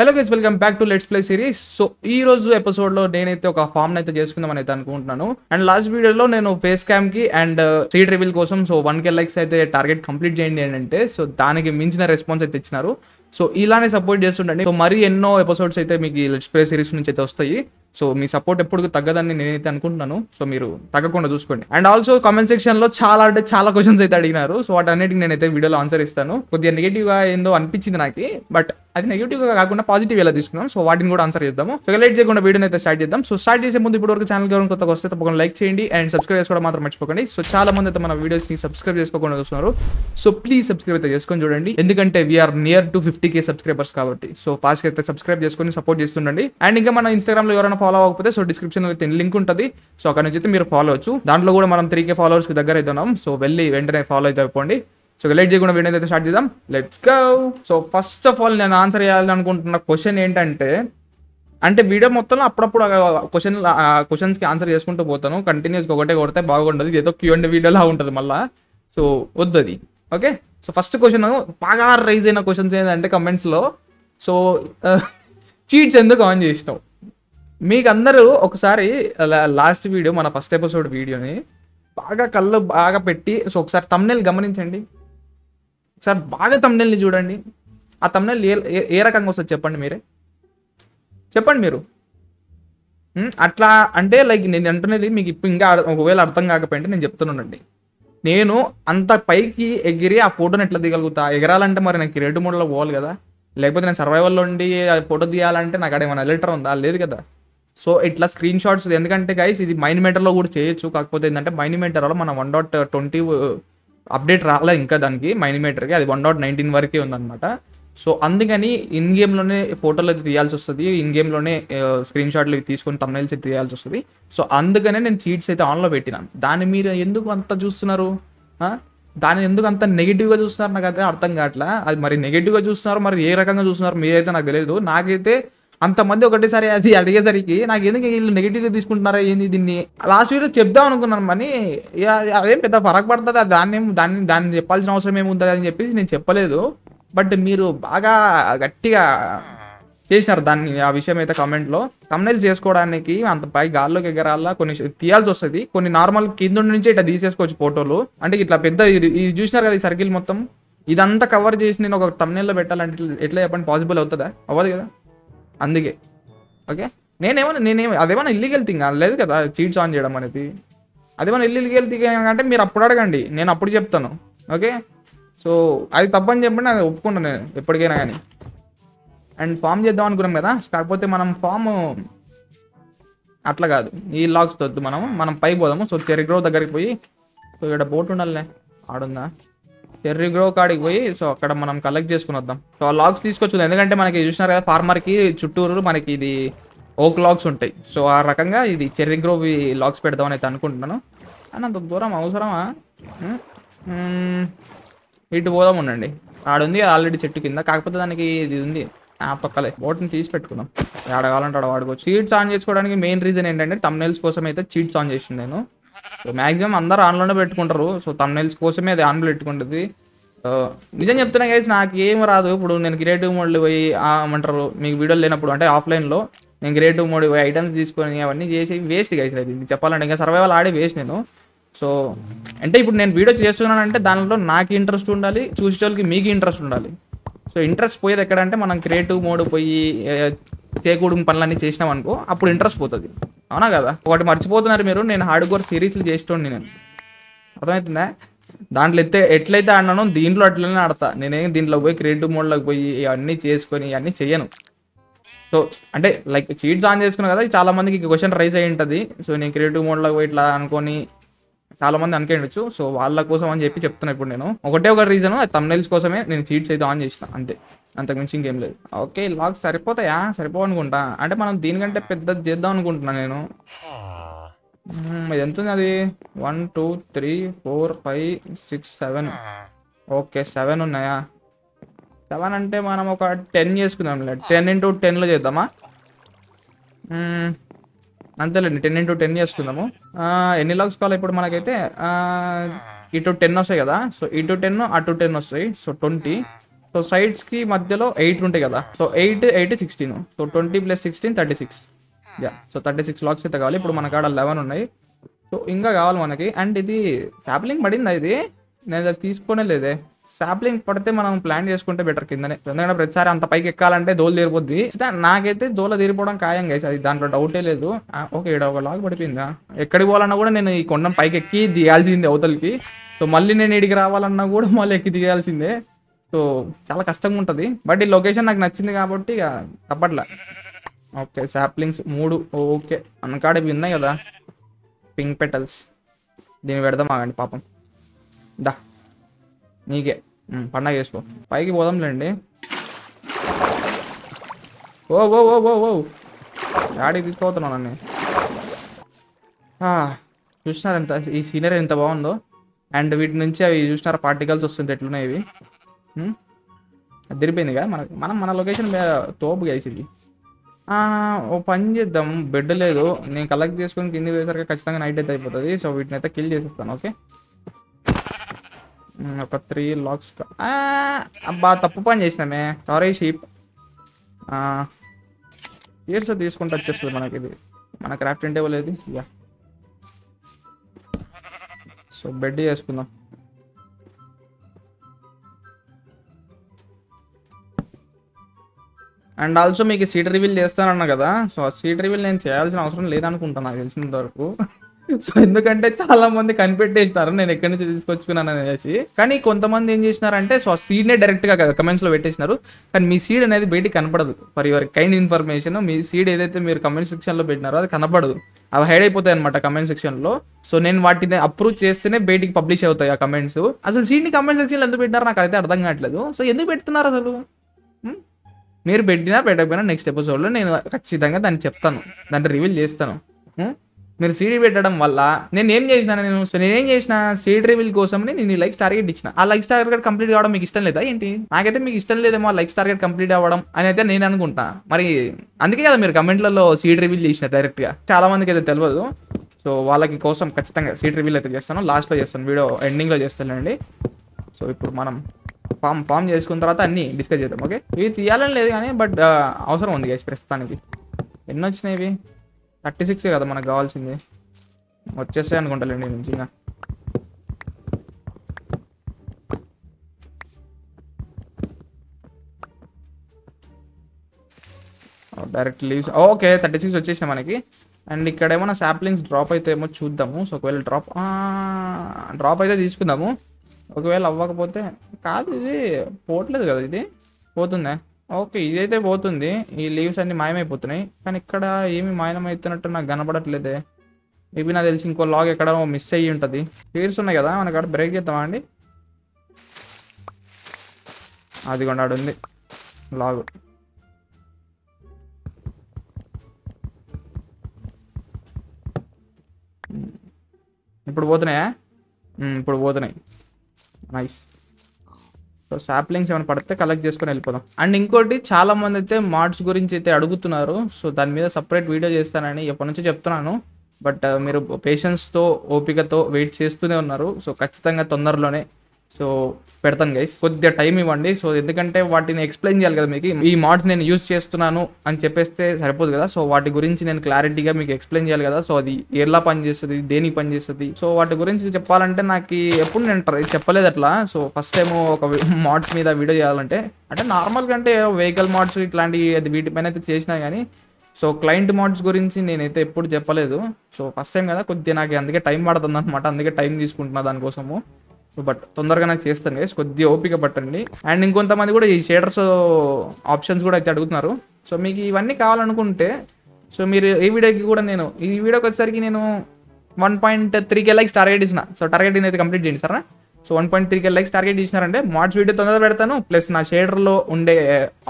Hello guys welcome back to let's play series so ఈ రోజు ఎపిసోడ్లో నేనైతే ఒక ఫామ్ అయితే చేసుకుందాం uh, అయితే అనుకుంటున్నాను అండ్ లాస్ట్ వీడియోలో నేను ఫేస్ క్యామ్కి అండ్ సీట్ రివీల్ కోసం సో వన్ కే లైక్స్ అయితే టార్గెట్ కంప్లీట్ చేయండి ఏంటంటే సో దానికి మించిన రెస్పాన్స్ అయితే ఇచ్చినారు. సో ఇలానే సపోర్ట్ చేస్తుండండి. సో మరి ఎన్నో ఎపిసోడ్స్ అయితే మీకు లెట్స్ ప్లే సిరీస్ నుంచి అయితే వస్తాయి. సో మీ సపోర్ట్ ఎప్పుడు తగ్గదని నేనైతే అనుకుంటున్నాను. సో మీరు తగ్గకుండా చూసుకోండి. అండ్ ఆల్సో కామెంట్ సెక్షన్లో చాలా అంటే చాలా క్వశ్చన్స్ అయితే అడిగినారు. సో వాటన్నిటికి నేనైతే వీడియోలో ఆన్సర్ ఇస్తాను. కొద్దిగా నెగిటివ్గా ఏందో అనిపించింది నాకు. బట్ అది నెగిటివ్గా కాకుండా పాజిటివ్ ఎలా తీసుకున్నాం సో వాటిని కూడా ఆన్సర్ చేద్దాము. సో లేట్ చేయకుండా వీడియోని అయితే స్టార్ట్ చేద్దాం. సో స్టార్ట్ చేసే ముందు ఇప్పుడు వరకు ఛానల్ ఎవరైనా కొత్తగా వస్తే తప్పకుండా లైక్ చేయండి. అండ్ సబ్స్క్రైబ్ చేసుకోవడం మాత్రం మర్చిపోకండి. సో చాలా మంది అయితే మన వీడియోస్ని సబ్స్క్రైబ్ చేసుకోకుండా చూస్తున్నారు. సో ప్లీజ్ సబ్స్క్రైబ్ అయితే చేసుకొని చూడండి. ఎందుకంటే we're near to fifty K subscribers కాబట్టి. సో ఫాస్ట్గా అయితే సబ్స్క్రైబ్ చేసుకొని సపోర్ట్ చేస్తుండండి. అండ్ ఇంకా మన ఇన్స్టాగ్రామ్లో ఎవరైనా ఫాలో అవ్వకపోతే సో డిస్క్రిప్షన్ అయితే లింక్ ఉంటుంది. సో అక్కడ నుంచి అయితే మీరు ఫాలో అవచ్చు. దాంట్లో కూడా మనం త్రీ కే ఫాలోవర్స్కి దగ్గర అయితే ఉన్నాం. సో వెళ్ళి వెంటనే ఫాలో అయితే అయిపోండి. సో లేట్ చేయకుండా వీడియో అయితే స్టార్ట్ చేద్దాం. Let's go so first of all నేను ఆన్సర్ చేయాలని అనుకుంటున్న క్వశ్చన్ ఏంటంటే అంటే వీడియో మొత్తంలో అప్పుడప్పుడు క్వశ్చన్ క్వశ్చన్స్కి ఆన్సర్ చేసుకుంటూ పోతాను. కంటిన్యూస్గా ఒకటే కొడితే బాగుండదు. ఏదో క్యూ అండ్ వీడియోలా ఉంటుంది మళ్ళా. సో వద్దు అది. ఓకే సో ఫస్ట్ క్వశ్చన్ బాగా రైజ్ అయిన క్వశ్చన్స్ ఏంటంటే కమెంట్స్లో సో చీట్స్ ఎందుకు ఆన్ చేసినావు? మీకు అందరూ ఒకసారి లాస్ట్ వీడియో మన ఫస్ట్ ఎపిసోడ్ వీడియోని బాగా కళ్ళు బాగా పెట్టి సో ఒకసారి తమ్నెల్ గమనించండి. ఒకసారి బాగా తమ్నెల్ని చూడండి. ఆ తమ్నెల్ ఏ ఏ- రకంగా వస్తుంది చెప్పండి మీరే. చెప్పండి మీరు. అట్లా అంటే లైక్ నేను అంటున్నది మీకు ఇప్పుడు ఇంకా ఒకవేళ అర్థం కాకపోయింటే నేను చెప్తున్నానండి. నేను అంత పైకి ఎగిరి ఆ ఫోటోని ఎట్లా దిగలుగుతా? ఎగరాలంటే మరి నాకు రెండు మూడులో పోవాలి కదా. లేకపోతే నేను సర్వైవల్లో ఉండి ఫోటో తీయాలంటే నాకు అక్కడ ఏమైనా లెటర్ ఉందా? లేదు కదా. సో ఇట్లా స్క్రీన్ షాట్స్ ఎందుకంటే గైస్ ఇది మైండ్ మీటర్లో కూడా చేయొచ్చు. కాకపోతే ఏంటంటే మైండ్ మీటర్లో మన వన్ డాట్ ట్వంటీ అప్డేట్ రాలే ఇంకా దానికి మైండ్ మీటర్కి అది వన్ డాట్ నైన్టీన్ వరకే ఉందన్నమాట. సో అందుకని ఇన్ గేమ్లోనే ఫోటోలు అయితే తీయాల్సి వస్తుంది. ఇన్ గేమ్లోనే స్క్రీన్ షాట్లు తీసుకొని తమ్నైల్స్ అయితే తీయాల్సి వస్తుంది. సో అందుకనే నేను చీట్స్ అయితే ఆన్లో పెట్టినాను దాన్ని మీరు ఎందుకు అంత చూస్తున్నారు? దాన్ని ఎందుకు అంత నెగిటివ్గా చూస్తున్నారు? నాకు అయితే అర్థం కావట్లా. అది మరి నెగిటివ్గా చూస్తున్నారు? మరి ఏ రకంగా చూస్తున్నారు? మీరైతే నాకు తెలియదు నాకైతే అంతమంది ఒకటేసారి అది అడిగేసరికి నాకు ఎందుకు వీళ్ళు నెగిటివ్గా తీసుకుంటున్నారా? ఏంది దీన్ని? లాస్ట్ వీడియో చెప్దాం అనుకున్నాను కానీ ఇక అదేం పెద్ద ఫరక్ పడుతుంది అది దాన్ని ఏం- దాన్ని దాన్ని చెప్పాల్సిన అవసరం ఏముంటుంది అని చెప్పేసి నేను చెప్పలేదు. బట్ మీరు బాగా గట్టిగా చేసినారు దాన్ని ఆ విషయం అయితే కమెంట్లో. కమ్నైల్ చేసుకోవడానికి అంత పై గాల్లోకి ఎగరాలా కొన్ని తీయాల్సి వస్తుంది. కొన్ని నార్మల్ కింద నుంచి ఇట్లా తీసేసుకోవచ్చు ఫోటోలు. అంటే ఇట్లా పెద్ద ఇది ఇది చూసినారు కదా ఈ సర్కిల్ మొత్తం? ఇదంతా కవర్ చేసి నేను ఒక తమ్నైల్లో పెట్టాలంటే ఎట్లా చెప్పండి? పాసిబుల్ అవుతుందా? అవ్వదు కదా? అందుకే. ఓకే? నేనేమన్నా నేనేమి అదేమన్నా ఇల్లీగల్ థింగ్ లేదు కదా చీట్స్ ఆన్ చేయడం అనేది. అదేమన్నా ఇల్లీగల్ థింగ్ అంటే మీరు అప్పుడు అడగండి. నేను అప్పుడు చెప్తాను. ఓకే? సో అది తప్పని చెప్పండి అది ఒప్పుకుంటాను నేను ఎప్పటికైనా కానీ అండ్ ఫామ్ చేద్దాం అనుకున్నాం కదా? కాకపోతే మనం ఫామ్ అట్లా కాదు. ఈ లాక్స్ వద్దు మనం. మనం పై పోదాము. సో చెర్రీ దగ్గరికి పోయి సో ఇక్కడ బోట్ ఉండాలే ఆడుందా? టెర్రీ గ్రో కాడికి పోయి సో అక్కడ మనం కలెక్ట్ చేసుకుని వద్దాం. సో ఆ లాక్స్ తీసుకొచ్చు ఎందుకంటే మనకి చూసినారు కదా ఫార్మర్కి చుట్టూరు మనకి ఇది ఓక్ లాక్స్ ఉంటాయి. సో ఆ రకంగా ఇది చెర్రీ గ్రో లాక్స్ పెడదామని అయితే అనుకుంటున్నాను. అని అంత దూరం అవసరమా? ఇటు పోదాం ఉండండి. ఆడుంది ఆల్రెడీ చెట్టు కింద. కాకపోతే దానికి ఇది ఉంది. ఆ పక్కలే. బోట్ని తీసి పెట్టుకుందాం. ఆడ కావాలంటే ఆడ వాడుకోవచ్చు. చీట్స్ ఆన్ చేసుకోవడానికి మెయిన్ రీజన్ ఏంటంటే తమ్నైల్స్ కోసం అయితే చీట్స్ ఆన్ చేసింది నేను. సో మాక్సిమం అందరూ ఆన్లోనే పెట్టుకుంటారు. సో తమ్నైల్స్ కోసమే అది ఆన్లో పెట్టుకుంటుంది. సో నిజం చెప్తున్నా గైస్ నాకు ఏం రాదు. ఇప్పుడు నేను క్రియేటివ్ మోడ్లో పోయి అంటారు ఏమంటారు మీకు వీడియోలు లేనప్పుడు అంటే ఆఫ్లైన్లో నేను క్రియేటివ్ మోడ్ పోయి ఐటమ్స్ తీసుకొని అవన్నీ చేసి వేస్ట్ గైస్ అది చెప్పాలంటే ఇంకా సర్వైవల్ ఆడే వేస్ట్ నేను. సో అంటే ఇప్పుడు నేను వీడియో చేస్తున్నానంటే దానిలో నాకు ఇంట్రెస్ట్ ఉండాలి చూసే వాళ్ళకి మీకు ఇంట్రెస్ట్ ఉండాలి. సో ఇంట్రెస్ట్ పోయేది ఎక్కడంటే మనం క్రియేటివ్ మోడ్ పోయి ఏ, చేయకూడని పనులన్నీ చేసినాం అనుకో అప్పుడు ఇంట్రెస్ట్ పోతుంది. అవునా కదా? ఒకటి మర్చిపోతున్నారు మీరు నేను హార్డ్ కోర్ సిరీస్లు చేస్తుండే నేను. అర్థమవుతుందా? దాంట్లో ఎత్తే ఎట్లయితే ఆడినానో దీంట్లో అట్లనే ఆడతా. నేనేం దీంట్లో పోయి క్రియేటివ్ మోడ్లోకి పోయి ఇవన్నీ చేసుకొని ఇవన్నీ చేయను సో అంటే లైక్ చీట్స్ ఆన్ చేసుకున్నా కదా చాలా మందికి క్వశ్చన్ రైజ్ అయి ఉంటుంది. సో నేను క్రియేటివ్ మోడ్లోకి పోయి ఇట్లా అనుకొని చాలా మంది ఉండొచ్చు. సో వాళ్ళ కోసం అని చెప్పి చెప్తున్నా ఇప్పుడు నేను. ఒకటే ఒక రీజన్ తమ్నైల్స్ కోసమే నేను చీట్స్ అయితే ఆన్ చేసిన అంతే. అంతకుమించి ఇంకేం లేదు. ఓకే లాగ్ సరిపోతాయా? సరిపో అనుకుంటా. అంటే మనం దీనికంటే పెద్దది చేద్దాం అనుకుంటున్నా నేను. ఇది ఎంత ఉంది అది? One two three four five six seven. Okay seven ఉన్నాయా? సెవెన్ అంటే మనం ఒక టెన్ చేసుకుందాం టెన్ ఇంటూ టెన్లో చేద్దామా? అంతేలేండి టెన్ ఇంటూ టెన్ చేసుకుందాము. ఎన్ని లాగ్స్ కావాలి ఇప్పుడు మనకైతే? ఇటు టెన్ వస్తాయి కదా. సో ఇటు టెన్ అటు టెన్ వస్తాయి. So twenty. సో సైడ్స్కి మధ్యలో ఎయిట్ ఉంటాయి కదా. So eight eight sixteen so twenty plus sixteen thirty six yeah so thirty six logs అయితే కావాలి. ఇప్పుడు మన కాడ లెవెన్ ఉన్నాయి. సో ఇంకా కావాలి మనకి. అండ్ ఇది శాప్లింగ్ పడిందా ఇది? నేను అది తీసుకునే లేదే. శాప్లింగ్ పడితే మనం ప్లాన్ చేసుకుంటే బెటర్ కిందనే. ఎందుకంటే ప్రతిసారి అంత పైకి ఎక్కాలంటే దోలు తీరిపోద్ది. నాకైతే దోల తీరిపోవడం ఖాయం గైస్ అది దాంట్లో డౌటే లేదు. ఓకే ఇక్కడ ఒక లాగ్ పడిపోయిందా? ఎక్కడికి పోవాలన్నా కూడా నేను ఈ కొండ పైకి ఎక్కి దిగాల్సిందే అవతలకి. సో మళ్ళీ నేను ఇడికి రావాలన్నా కూడా మళ్ళీ ఎక్కి దిగాల్సిందే. సో చాలా కష్టంగా ఉంటుంది. బట్ ఈ లొకేషన్ నాకు నచ్చింది కాబట్టి ఇక తప్పట్లే. ఓకే శాప్లింగ్స్ మూడు. ఓకే అన్నకాడ ఇవి ఉన్నాయి కదా. Pink petals. దీన్ని పెడదాం ఆగండి పాపం. దా నీకే. పండగ చేసుకో. పైకి పోదాంలేండి ఓ ఓ ఓ ఓ ఓ. గాడికి తీసుకుపోతున్నాను నన్ను? చూసినారు ఎంత? ఈ సీనరీ ఎంత బాగుందో. అండ్ వీటి నుంచి అవి చూసినారా? పార్టికల్స్ వస్తుంటే ఎట్లున్నాయి ఇవి? ఉమ్, కదా మన మనం మన లొకేషన్ తోపు గైస్ ఇది ఓ పని చేద్దాం బెడ్ లేదు. నేను కలెక్ట్ చేసుకొని కింది వేసరికి ఖచ్చితంగా నైట్ అయితే అయిపోతుంది. సో వీటిని అయితే కిల్ చేసేస్తాను ఓకే ఒక త్రీ లాక్స్ అబ్బా తప్పు పని చేసినామే. సారీ షీప్ ఇయర్స్ తీసుకుంటూ వచ్చేస్తుంది మనకి ఇది. మన క్రాఫ్ట్ టేబుల్ ఏది? యా. సో బెడ్ చేసుకుందాం. అండ్ ఆల్సో మీకు సీట్ రివీల్ చేస్తానన్నా కదా సో ఆ సీట్ రివీల్ నేను చేయాల్సిన అవసరం లేదనుకుంటాను నాకు తెలిసినంత వరకు. సో ఎందుకంటే చాలా మంది కనిపెట్టేసినారు నేను ఎక్కడి నుంచి తీసుకొచ్చుకున్నాను అనేసి. కానీ కొంతమంది ఏం చేసినారంటే సో ఆ సీడ్నే డైరెక్ట్గా కమెంట్స్లో పెట్టేసినారు. కానీ మీ సీడ్ అనేది బయటికి కనపడదు. ఫర్ యువర్ కైండ్ ఇన్ఫర్మేషన్ మీ సీడ్ ఏదైతే మీరు కమెంట్ సెక్షన్లో పెట్టినారో అది కనపడదు. అవి హైడ్ అయిపోతాయి అనమాట కమెంట్ సెక్షన్లో. సో నేను వాటిని అప్రూవ్ చేస్తేనే బయటికి పబ్లిష్ అవుతాయి ఆ కమెంట్స్ అసలు సీడ్ని కమెంట్ సెక్షన్లో ఎందుకు పెట్టినారో నాకు అయితే అర్థం కావట్లేదు. సో ఎందుకు పెడుతున్నారు అసలు? మీరు పెట్టినా పెట్టకపోయినా నెక్స్ట్ ఎపిసోడ్లో నేను ఖచ్చితంగా దాన్ని చెప్తాను. దాన్ని రివీల్ చేస్తాను. మీరు సీడీ పెట్టడం వల్ల నేను ఏం చేసిన నేను నేనేం చేసిన సీడ్ రివీల్ కోసం నేను లైక్ టార్గెట్ ఇచ్చిన. ఆ లైక్ టార్గెట్ కంప్లీట్ కావడం మీకు ఇష్టం లేదా ఏంటి? నాకైతే మీకు ఇష్టం లేదేమో ఆ లైక్స్ టార్గెట్ కంప్లీట్ అవ్వడం అని అయితే నేను అనుకుంటా. మరి అందుకే కదా మీరు కమెంట్లలో సీడ్ రివీల్ చేసిన డైరెక్ట్గా చాలా మందికి అయితే తెలియదు సో వాళ్ళకి కోసం ఖచ్చితంగా సీడ్ రివీల్ అయితే చేస్తాను. లాస్ట్లో చేస్తాను. వీడియో ఎండింగ్లో చేస్తానండి సో ఇప్పుడు మనం ఫామ్ ఫామ్ చేసుకున్న తర్వాత అన్ని డిస్కస్ చేద్దాం ఓకే? ఇవి తీయాలని లేదు కానీ బట్ అవసరం ఉంది గైస్ ప్రస్తుతానికి. ఎన్ని వచ్చినాయి ఇవి? థర్టీ సిక్స్ కదా మనకు కావాల్సింది. వచ్చేస్తాయి అనుకుంటాలేండి నేను ఇంకా direct leaves okay thirty six వచ్చేసినాయి మనకి. అండ్ ఇక్కడ ఏమైనా శాప్లింగ్స్ డ్రాప్ అయితే ఏమో చూద్దాము. సో ఒకవేళ డ్రాప్ డ్రాప్ అయితే తీసుకుందాము. ఒకవేళ అవ్వకపోతే కాదు ఇది పోవట్లేదు కదా ఇది? పోతుందా? ఓకే ఇదైతే పోతుంది. ఈ లీవ్స్ అన్ని మాయమైపోతున్నాయి. కానీ ఇక్కడ ఏమి మాయమైతున్నట్టు నాకు కనపడట్లేదే. మేబీ నాకు తెలిసి ఇంకో లాగ్ ఎక్కడ మిస్ అయ్యి ఉంటుంది. సీడ్స్ ఉన్నాయి కదా మనకు అక్కడ బ్రేక్ చేద్దామా అండి? అది కొన్నాడు ఉంది లాగ్ ఇప్పుడు పోతున్నాయా? ఇప్పుడు పోతున్నాయి. నైస్ సో శాప్లింగ్స్ ఏమైనా పడితే కలెక్ట్ చేసుకొని వెళ్ళిపోదాం. అండ్ ఇంకోటి చాలా మంది అయితే మార్ట్స్ గురించి అయితే అడుగుతున్నారు. సో దాని మీద సపరేట్ వీడియో చేస్తానని ఎప్పటి నుంచో చెప్తున్నాను. బట్ మీరు పేషెన్స్తో ఓపికతో వెయిట్ చేస్తూనే ఉన్నారు. సో ఖచ్చితంగా తొందరలోనే సో పెడతాను గైస్ కొద్దిగా టైం ఇవ్వండి. సో ఎందుకంటే వాటిని ఎక్స్ప్లెయిన్ చేయాలి కదా మీకు. ఈ మాడ్స్ నేను యూస్ చేస్తున్నాను అని చెప్పేస్తే సరిపోదు కదా. సో వాటి గురించి నేను క్లారిటీగా మీకు ఎక్స్ప్లెయిన్ చేయాలి కదా. సో అది ఎలా పనిచేస్తుంది దేనికి పనిచేస్తుంది సో వాటి గురించి చెప్పాలంటే నాకు ఎప్పుడు నేను ట్రై చెప్పలేదు అట్లా. సో ఫస్ట్ టైం ఒక మాడ్స్ మీద వీడియో చేయాలంటే అంటే నార్మల్ కంటే వెహికల్ మాడ్స్ ఇట్లాంటి అది వీటిపైన అయితే చేసినా కానీ సో క్లయింట్ మాడ్స్ గురించి నేనైతే ఎప్పుడు చెప్పలేదు. సో ఫస్ట్ టైం కదా. కొద్దిగా నాకు అందుకే టైం పడుతుంది అనమాట అందుకే టైం తీసుకుంటున్నా దానికోసము. సో బట్ తొందరగా నాకు చేస్తాను గైస్ కొద్దిగా ఓపిక పట్టండి. అండ్ ఇంకొంతమంది కూడా ఈ షేడర్స్ ఆప్షన్స్ కూడా అయితే అడుగుతున్నారు. సో మీకు ఇవన్నీ కావాలనుకుంటే సో మీరు ఈ వీడియోకి కూడా నేను ఈ వీడియోకి వచ్చేసరికి నేను one point three K likes target ఇచ్చిన. సో టార్గెట్ అయితే కంప్లీట్ చేయండి sir so one point three K likes target ఇచ్చినారంటే March video తొందరగా పెడతాను. ప్లస్ నా షేడర్లో ఉండే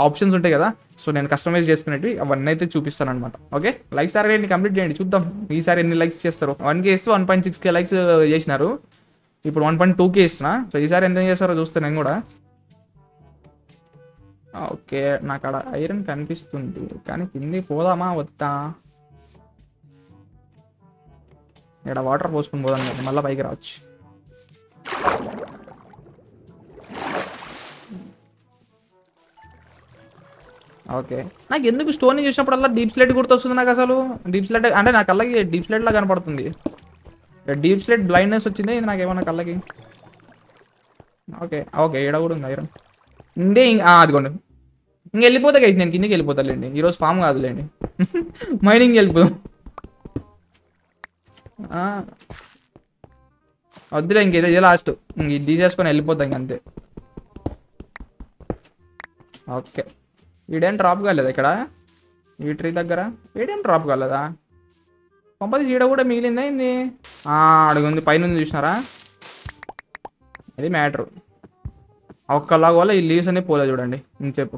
ఆప్షన్స్ ఉంటాయి కదా. సో నేను కస్టమైజ్ చేసుకునేవి అవన్నీ అయితే చూపిస్తాను అనమాట ఓకే లైక్స్ టార్గెట్ని కంప్లీట్ చేయండి చూద్దాం. ఈసారి ఎన్ని లైక్స్ చేస్తారు? వన్ కే ఇస్తే one point six K likes చేసినారు. ఇప్పుడు వన్ పాయింట్ టూ ఇస్తున్నా. సో ఈసారి ఎంత చేస్తారో చూస్తే నేను కూడా. ఓకే నాకు అక్కడ ఐరన్ కనిపిస్తుంది కానీ కింది పోదామా వద్దా? ఇక్కడ వాటర్ పోసుకుని పోదాం కదా మళ్ళీ పైకి రావచ్చు. ఓకే. నాకు ఎందుకు స్టోన్ చూసినప్పుడల్లా డీప్ స్లెట్ గుర్తొస్తుంది నాకు అసలు. డీప్ స్లెట్ అంటే నాకు అలాగే డీప్ స్లెట్ లా కనపడుతుంది. డీప్ స్లెట్ బ్లైండ్నెస్ వచ్చిందే ఇది నాకు ఏమన్నా కళ్ళకి? ఓకే ఓకే ఈడ కూడా ఉంది ఐరన్. ఇందే అదిగోండి. ఇంక వెళ్ళిపోతా గైస్ నేను కిందికి వెళ్ళిపోతాలేండి ఈరోజు ఫామ్ కాదులేండి మైనింగ్ వెళ్ళిపోదాం. వద్దులే ఇంక ఇదే లాస్ట్ ఇంక ఇది తీసేసుకొని వెళ్ళిపోతాం ఇంక అంతే. ఓకే. ఈడేం డ్రాప్ కాలేదా ఇక్కడ? ఈ ట్రీ దగ్గర? ఈడేం డ్రాప్ కాలేదా? పంపది చీడ కూడా మిగిలిందా ఏంది? అడుగుంది పైన చూసినారా? అది మ్యాటరు. ఒక్కలాగా వల్ల ఈ లీవ్స్ అన్ని పోలే చూడండి. ఇంకేపు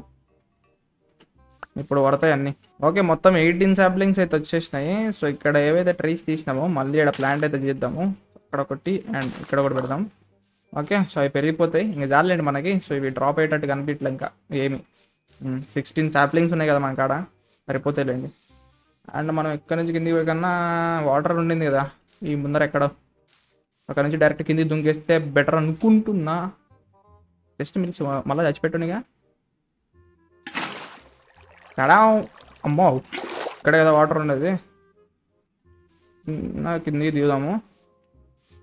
ఇప్పుడు పడతాయి అన్నీ. ఓకే మొత్తం ఎయిటీన్ సాప్లింగ్స్ అయితే వచ్చేసినాయి. సో ఇక్కడ ఏవైతే ట్రీస్ తీసినామో మళ్ళీ ఇక్కడ ప్లాంట్ అయితే చేద్దాము. అక్కడ ఒకటి అండ్ ఇక్కడ ఒకటి పెడదాం. ఓకే సో అవి పెరిగిపోతాయి. ఇంకా జాలండి మనకి. సో ఇవి డ్రాప్ అయ్యేటట్టు కనిపించలే ఇంకా ఏమి. సిక్స్టీన్ సాప్లింగ్స్ ఉన్నాయి కదా మన కాడ. సరిపోతాయిలేండి. అండ్ మనం ఎక్కడి నుంచి కిందికి పోయికన్నా వాటర్ ఉండింది కదా ఈ ముందర ఎక్కడ. అక్కడ నుంచి డైరెక్ట్ కిందికి దుంకేస్తే బెటర్ అనుకుంటున్నా. జస్ట్ మిల్స్ మళ్ళీ చచ్చిపెట్టునిగా. ఎడా అమ్మో. ఇక్కడ కదా వాటర్ ఉండేది. కిందికి దిగుదాము.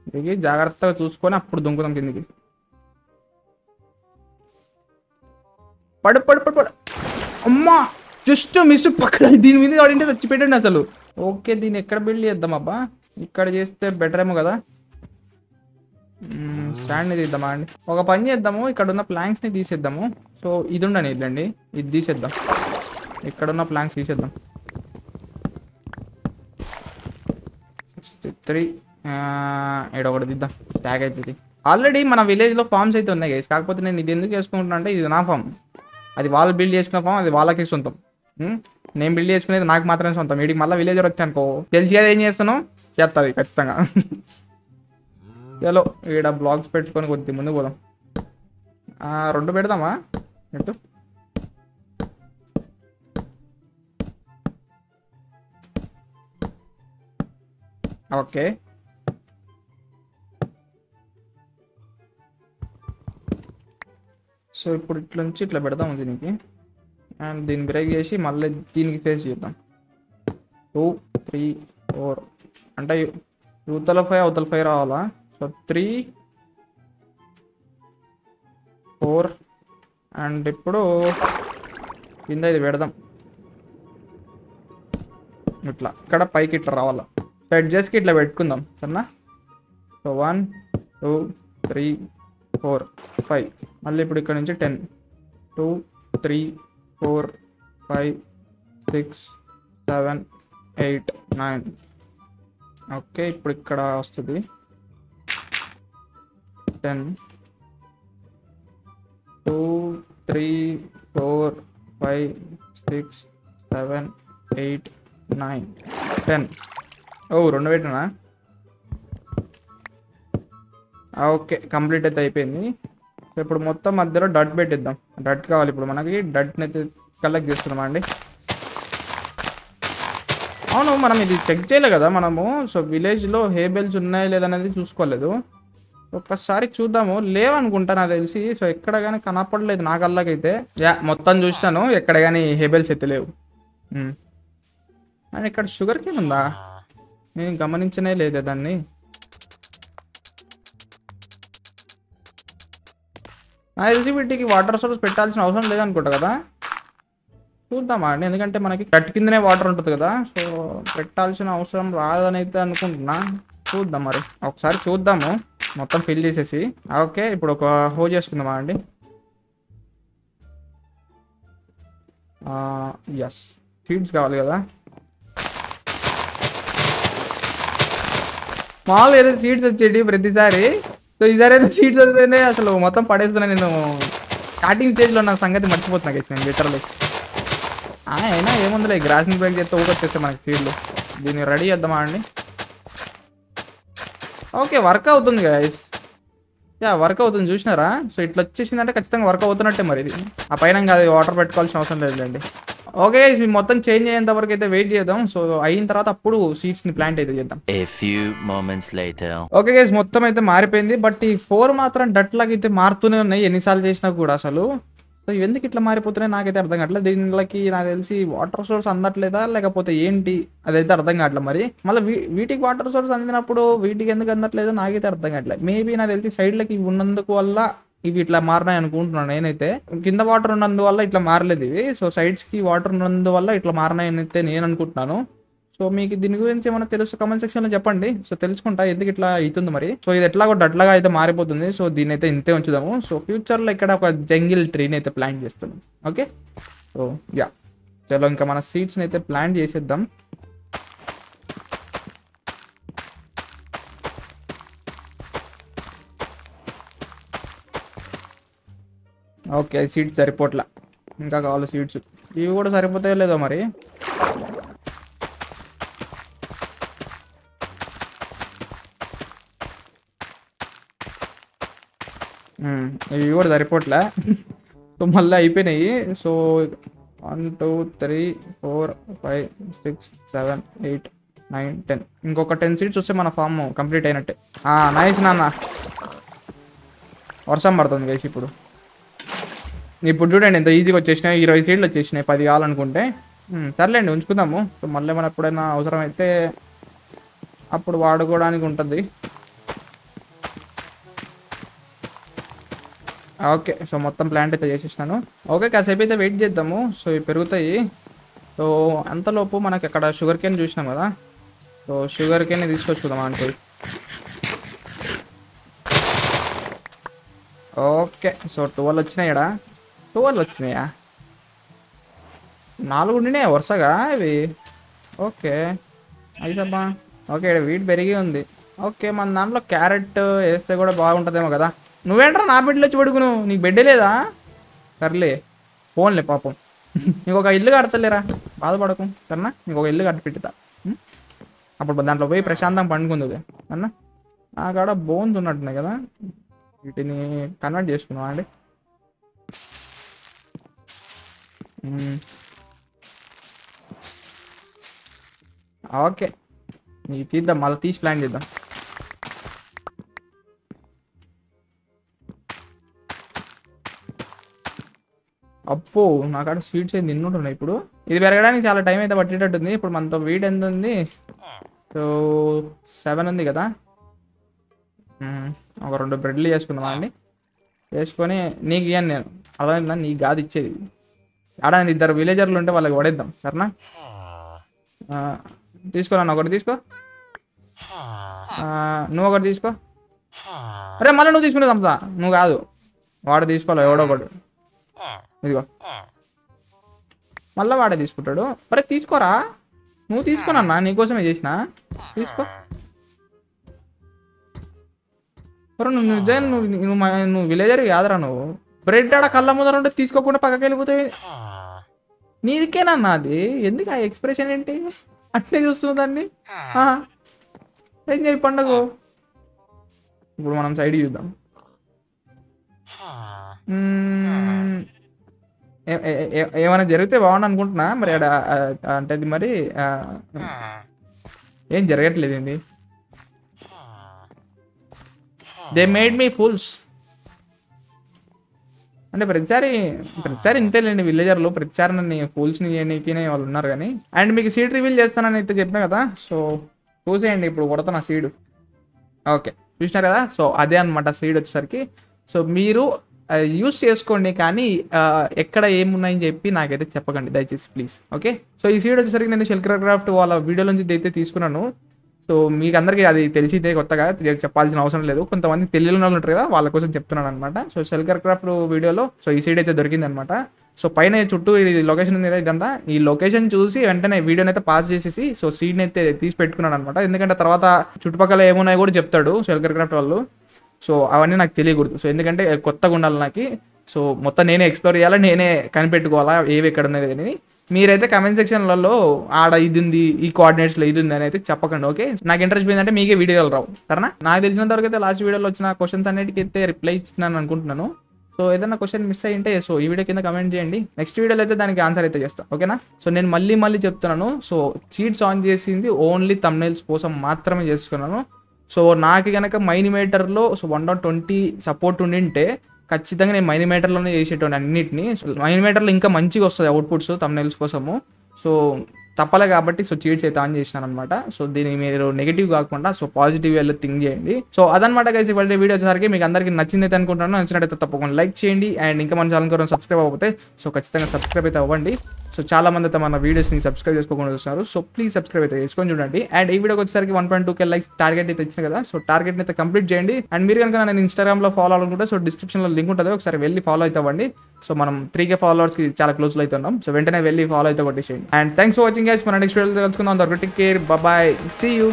దిగి జాగ్రత్తగా చూసుకొని అప్పుడు దుంకుదాం కిందికి. పడు పడు పడు పడు. అమ్మా! జస్ట్ మిస్ పక్కన దీని మీద వాడింటే చచ్చిపెట్టండి అసలు. ఓకే దీన్ని ఎక్కడ బిల్డ్ చేద్దాం అబ్బా? ఇక్కడ చేస్తే బెటర్ ఏమో కదా. స్టాండ్ని తీద్దామా? అండి ఒక పని చేద్దాము ఇక్కడ ఉన్న ప్లాంక్స్ని తీసేద్దాము. సో ఇది ఉండని ఇల్లండి ఇది తీసేద్దాం. ఇక్కడ ఉన్న ప్లాంక్స్ తీసేద్దాం. సిక్స్టీ త్రీ ఇక్కడ ఒకటి తీద్దాం. ట్యాగ్ అవుతుంది ఆల్రెడీ మన విలేజ్లో ఫామ్స్ అయితే ఉన్నాయి కాకపోతే నేను ఇది ఎందుకు చేసుకుంటున్నా అంటే ఇది నా ఫామ్ అది వాళ్ళు బిల్డ్ చేసుకున్న ఫామ్ అది వాళ్ళకి సొంతం. నేను బిల్డ్ చేసుకునేది నాకు మాత్రమే సొంతం. వీడికి మళ్ళీ విలేజర్ వచ్చానుకో తెలిసి ఏం చేస్తాను చేస్తుంది ఖచ్చితంగా. చలో ఈడ బ్లాగ్స్ పెట్టుకొని కొద్ది ముందు పోదాం. రెండు పెడదామా? ఎటు? ఓకే. సో ఇప్పుడు ఇట్లా నుంచి ఇట్లా పెడదాం దీనికి? అండ్ దీన్ని బ్రేక్ చేసి మళ్ళీ దీనికి ఫేస్ చేద్దాం. Two three four. అంటే యువతల ఫైవ్ అవతల ఫైవ్ రావాలా? సో త్రీ ఫోర్ అండ్ ఇప్పుడు కింద ఇది పెడదాం. ఇట్లా ఇక్కడ పైకి ఇట్లా రావాలా? సెట్ చేసి ఇట్లా పెట్టుకుందాం సరేనా? So one two three four five. మళ్ళీ ఇప్పుడు ఇక్కడ నుంచి ten. Two three four five six seven eight nine okay ఇప్పుడు ఇక్కడ వస్తుంది ten two three four five six seven eight nine ten ఓ రెండు పెట్టినా ఓకే కంప్లీట్ అయితే అయిపోయింది సో ఇప్పుడు మొత్తం మధ్యలో డట్ పెట్టిద్దాం. డట్ కావాలి ఇప్పుడు మనకి. డట్ని అయితే కలెక్ట్ చేస్తున్నామా అండి? అవును మనం ఇది చెక్ చేయలే కదా మనము. సో విలేజ్లో హేబెల్స్ ఉన్నాయా లేదనేది చూసుకోలేదు. ఒక్కసారి చూద్దాము. లేవనుకుంటా నాకు తెలిసి. సో ఎక్కడ కానీ కనపడలేదు నా కళ్ళకైతే యా మొత్తం చూసినాను. ఎక్కడ కానీ హేబెల్స్ అయితే లేవు. ఉమ్. అండ్ ఇక్కడ షుగర్ కేన్ ఉందా? నేను గమనించనే లేదే దాన్ని? నాకు తెలిసి వీటికి వాటర్ సోర్స్ పెట్టాల్సిన అవసరం లేదనుకుంటా కదా? చూద్దామా అండి. ఎందుకంటే మనకి కట్ కిందనే వాటర్ ఉంటుంది కదా. సో పెట్టాల్సిన అవసరం రాదని అయితే అనుకుంటున్నా. చూద్దాం మరి. ఒకసారి చూద్దాము. మొత్తం ఫిల్ చేసేసి. ఓకే ఇప్పుడు ఒక హో చేసుకుందామా అండి? ఎస్ సీడ్స్ కావాలి కదా. మామూలు ఏదో సీడ్స్ వచ్చేటి ప్రతిసారి సో ఈసారి ఏదో సీడ్స్ అసలు మొత్తం పడేస్తున్నా నేను. స్టార్టింగ్ స్టేజ్లో నా సంగతి మర్చిపోతున్నా గైస్ నేను లిటరలీ అయినా ఏముందిలే గ్రాసింగ్ బ్రేక్ చేస్తే ఊకొచ్చేస్తే మనకి సీడ్లు దీన్ని రెడీ చేద్దామా అండి? ఓకే వర్క్ అవుతుంది గైస్ యా వర్క్ అవుతుంది చూసినారా? సో ఇట్లా వచ్చేసిందంటే ఖచ్చితంగా వర్క్ అవుతున్నట్టే మరి ఇది. ఆ పైన కాదు వాటర్ పెట్టుకోవాల్సిన అవసరం లేదులేండి. ఓకే ఇది మొత్తం చేంజ్ అయ్యేంత వరకు అయితే వెయిట్ చేద్దాం. సో అయిన తర్వాత అప్పుడు సీడ్స్ని ప్లాంట్ అయితే చేద్దాం. ఓకే గైస్ మొత్తం అయితే మారిపోయింది. బట్ ఈ ఫోర్ మాత్రం డట్ లాగా అయితే మారుతూనే ఉన్నాయి. ఎన్నిసార్లు చేసినా కూడా అసలు. సో ఎందుకు ఇట్లా మారిపోతున్నాయి నాకైతే అర్థం కావట్లేదు. దీనిలోకి నాకు తెలిసి వాటర్ సోర్స్ అందట్లేదా? లేకపోతే ఏంటి? అదైతే అర్థం కావట్లేదు మరి. మళ్ళీ వీటికి వాటర్ సోర్స్ అందినప్పుడు వీటికి ఎందుకు అందట్లేదో నాకైతే అర్థం కావట్లేదు. మేబీ నాకు తెలిసి సైడ్లకి ఉన్నందుకు వల్ల ఇవి ఇట్లా మారినాయి అనుకుంటున్నాను నేనైతే. కింద వాటర్ ఉన్నందువల్ల ఇట్లా మారలేదు ఇవి. సో సైడ్స్కి వాటర్ ఉన్నందువల్ల ఇట్లా మారినాయి అయితే నేను అనుకుంటున్నాను. సో మీకు దీని గురించి ఏమైనా తెలుసు కమెంట్ సెక్షన్లో చెప్పండి. సో తెలుసుకుంటా ఎందుకు ఇట్లా అవుతుంది మరి. సో ఇది ఎట్లా కూడా అట్లాగా అయితే మారిపోతుంది. సో దీని అయితే ఇంతే ఉంచుదాము. సో ఫ్యూచర్లో ఇక్కడ ఒక జంగిల్ ట్రీని అయితే ప్లాన్ చేస్తున్నాం ఓకే సో యా చలో ఇంకా మన సీట్స్ని అయితే ప్లాన్ చేసేద్దాం. ఓకే సీట్స్ సరిపోట్లా. ఇంకా కావాలి సీట్స్ ఇవి కూడా సరిపోతాయో లేదో మరి? ఇవి కూడా సరిపోట్లే. సో మళ్ళీ అయిపోయినాయి. So one two three four five six seven eight nine ten. ఇంకొక టెన్ సీట్స్ వస్తే మన ఫామ్ కంప్లీట్ అయినట్టే. నైస్ నాన్న. వర్షం పడుతుంది గైస్ ఇప్పుడు. ఇప్పుడు చూడండి ఎంత ఈజీగా వచ్చేసినాయి. ఇరవై సీట్లు వచ్చేసినాయి పది కావాలనుకుంటే. సర్లేండి ఉంచుకుందాము. సో మళ్ళీ మన ఎప్పుడైనా అవసరమైతే అప్పుడు వాడుకోవడానికి ఉంటుంది. Ah, ఓకే సో మొత్తం ప్లాంట్ అయితే చేసేసినాను. ఓకే కాసేపు అయితే వెయిట్ చేద్దాము. సో ఇవి పెరుగుతాయి. సో అంతలోపు మనకి అక్కడ షుగర్ కేన్ చూసినాం కదా. సో షుగర్ కేన్ తీసుకొచ్చుకుందాం అంటే ఓకే సో టువల్ వచ్చినాయి ఇక్కడ ట్వెల్వ్ వచ్చినాయా? నాలుగు ఉండినాయి వరుసగా ఇవి? ఓకే అయితబ్బా ఓకే ఇక్కడ వీట్ పెరిగి ఉంది. ఓకే మన దాంట్లో క్యారెట్ వేస్తే కూడా బాగుంటుందేమో కదా. నువ్వేంట్రా నా బెడ్లో వచ్చి పడుకును నీకు బిడ్డ లేదా? సర్లే ఫోన్లే పాపం. నీకు ఒక ఇల్లు కడతలేరా? బాధపడకు సరేనా? నీకు ఒక ఇల్లు కట్టి పెట్టుతా. అప్పుడు దాంట్లో పోయి ప్రశాంతం పండుకుంది అన్న నా కాడ బోన్స్ ఉన్నట్టున్నాయి కదా? వీటిని కన్వర్ట్ చేసుకున్నావా అండి ఓకే. నీ తీద్దాం మళ్ళీ తీసి ప్లాన్ చేద్దాం. అప్పో నా కాడ స్వీట్స్ ఏం తిన్నుంటున్నాయి ఇప్పుడు? ఇది పెరగడానికి చాలా టైం అయితే పట్టేటట్టుంది. ఇప్పుడు మనతో వీడ్ ఎంత ఉంది? సో సెవెన్ ఉంది కదా? ఒక రెండు బ్రెడ్లు చేసుకుందామా అండి. వేసుకొని నీకు ఇయ్యాను నేను. అర్థమైందా? నీకు కాదు ఇచ్చేది. ఆడ ఇద్దరు విలేజర్లు ఉంటే వాళ్ళకి పడేద్దాం సరేనా? తీసుకో నన్ను ఒకటి తీసుకో. నువ్వు ఒకటి తీసుకో. అరే మళ్ళీ నువ్వు తీసుకునే చంపుతా. నువ్వు కాదు. వాడు తీసుకోవాలి ఎవడో ఒకడు. ఇదిగో. మళ్ళీ వాడే తీసుకుంటాడు. అరే తీసుకోరా? నువ్వు తీసుకోనన్నా నీకోసమే చేసిన? తీసుకో. మరి నువ్వు నిజంగా నువ్వు నువ్వు నువ్వు విలేజర్ కాదురా నువ్వు. బ్రెడ్ ఆడ కళ్ళ ముందర ఉంటే తీసుకోకుండా పక్కకి వెళ్ళిపోతాయి నీదికేనన్నా అది? ఎందుకు ఆ ఎక్స్ప్రెషన్ ఏంటి? అట్లే చూస్తుంది దాన్ని? ఆ. ఏం చేయి పండగ? ఇప్పుడు మనం సైడ్ చూద్దాం. ఏమైనా జరిగితే బాగుండు అనుకుంటున్నా మరి ఆడ అంటే అది మరి ఏం జరగట్లేదు ఏంది? దే మేడ్ మీ ఫుల్స్ అంటే ప్రతిసారి ప్రతిసారి ఇంతేలేండి విలేజర్లు ప్రతిసారి నన్ను ఫూల్స్ని చేయడానికి వాళ్ళు ఉన్నారు కానీ. అండ్ మీకు సీడ్ రివీల్ చేస్తానని అయితే చెప్పాను కదా సో చూసేయండి ఇప్పుడు కొడతాను సీడు ఓకే చూసినారు కదా? సో అదే అనమాట సీడ్ వచ్చేసరికి. సో మీరు యూస్ చేసుకోండి కానీ ఎక్కడ ఏమున్నాయని చెప్పి నాకైతే చెప్పకండి దయచేసి ప్లీజ్ ఓకే సో ఈ సీడ్ వచ్చేసరికి నేను షెల్కర్ క్రాఫ్ట్ వాళ్ళ వీడియో నుంచి అయితే తీసుకున్నాను. సో మీకు అందరికీ అది తెలిసితే కొత్తగా చెప్పాల్సిన అవసరం లేదు. కొంతమంది తెలియని వాళ్ళు ఉంటారు కదా వాళ్ళ కోసం చెప్తున్నాను అనమాట సో షెల్కర్ క్రాఫ్ట్ వీడియోలో సో ఈ సీడ్ అయితే దొరికింది అనమాట సో పైన చుట్టూ ఇది లొకేషన్ ఉంది కదా ఇదంతా. ఈ లొకేషన్ చూసి వెంటనే వీడియోని అయితే పాస్ చేసేసి సో సీడ్ని అయితే తీసి పెట్టుకున్నాను అనమాట ఎందుకంటే తర్వాత చుట్టుపక్కల ఏమున్నాయో కూడా చెప్తాడు షెల్కర్ క్రాఫ్ట్ వాళ్ళు. సో అవన్నీ నాకు తెలియకూడదు. సో ఎందుకంటే కొత్తగా ఉండాలి నాకు. సో మొత్తం నేనే ఎక్స్ప్లోర్ చేయాలా నేనే కనిపెట్టుకోవాలా ఏవి ఎక్కడ ఉన్నది అనేది మీరైతే కమెంట్ సెక్షన్లలో ఆడ ఇది ఉంది ఈ కోఆర్డినేట్స్లో ఇది ఉంది అని అయితే చెప్పకండి ఓకే? నాకు ఇంట్రెస్ట్ పోయిందంటే మీకే వీడియోలు రావు సరేనా? నాకు తెలిసినంత వరకు అయితే లాస్ట్ వీడియోలో వచ్చిన క్వశ్చన్స్ అన్నిటికీ అయితే రిప్లై ఇస్తున్నాను అనుకుంటున్నాను. సో ఏదైనా క్వశ్చన్ మిస్ అయ్యింటే సో ఈ వీడియో కింద కమెంట్ చేయండి. నెక్స్ట్ వీడియోలో అయితే దానికి ఆన్సర్ అయితే చేస్తాను ఓకేనా? సో నేను మళ్ళీ మళ్ళీ చెప్తున్నాను సో చీట్స్ ఆన్ చేసింది ఓన్లీ తమ్నైల్స్ కోసం మాత్రమే చేసుకున్నాను సో నాకు కనుక మైనిమేటర్లో so one dot twenty support ఉండింటే ఖచ్చితంగా నేను మైనిమేటర్లోనే చేసేటోని అన్నిటిని. మైనిమేటర్లో ఇంకా మంచిగా వస్తుంది అవుట్పుట్స్ తమ్నైల్స్ కోసము. సో తప్పలే కాబట్టి సో చీట్స్ అయితే ఆన్ చేసినాను అనమాట సో దీన్ని మీరు నెగిటివ్ కాకుండా సో పాజిటివ్ వెళ్ళి థింక్ చేయండి. సో అదనమాట కలిసి ఇవాళ వీడియో వచ్చేసరికి మీకు అందరికీ నచ్చింది అయితే అనుకుంటున్నాను. నచ్చినట్టయితే తప్పకుండా లైక్ చేయండి. అండ్ ఇంకా మన ఛానల్ కోసం సబ్స్క్రైబ్ అవ్వకపోతే సో ఖచ్చితంగా సబ్స్క్రైబ్ అయితే అవ్వండి. సో చాలా మంది అయితే మన వీడియోస్ని సబ్స్క్రైబ్ చేసుకోకుండా చూస్తున్నారు. సో ప్లీజ్ సబ్స్క్రైబ్ అయితే చేసుకొని చూడండి. అండ్ ఈ వీడియోకి వచ్చేసరికి one point two K likes target అయితే ఇచ్చిన కదా. సో టార్గెట్ అయితే కంప్లీట్ చేయండి. అండ్ మీరు కనుక నేను ఇన్స్టాగ్రామ్లో ఫాలో అవ్వాలనుకుంటే సో డిస్క్రిప్షన్లో లింక్ ఉంటుంది. ఒకసారి వెళ్ళి ఫాలో అయితే అవ్వండి. సో మనం త్రీ కే ఫాలోవర్స్కి చాలా క్లోజ్లో అయితే ఉన్నాం. సో వెంటనే వెళ్ళి ఫాలో అయితే కొట్టేసేయండి. And thanks for watching guys మన నెక్స్ట్ వీడియో తెలుసుకుందాం కేర్ బాయ్ సీ యూ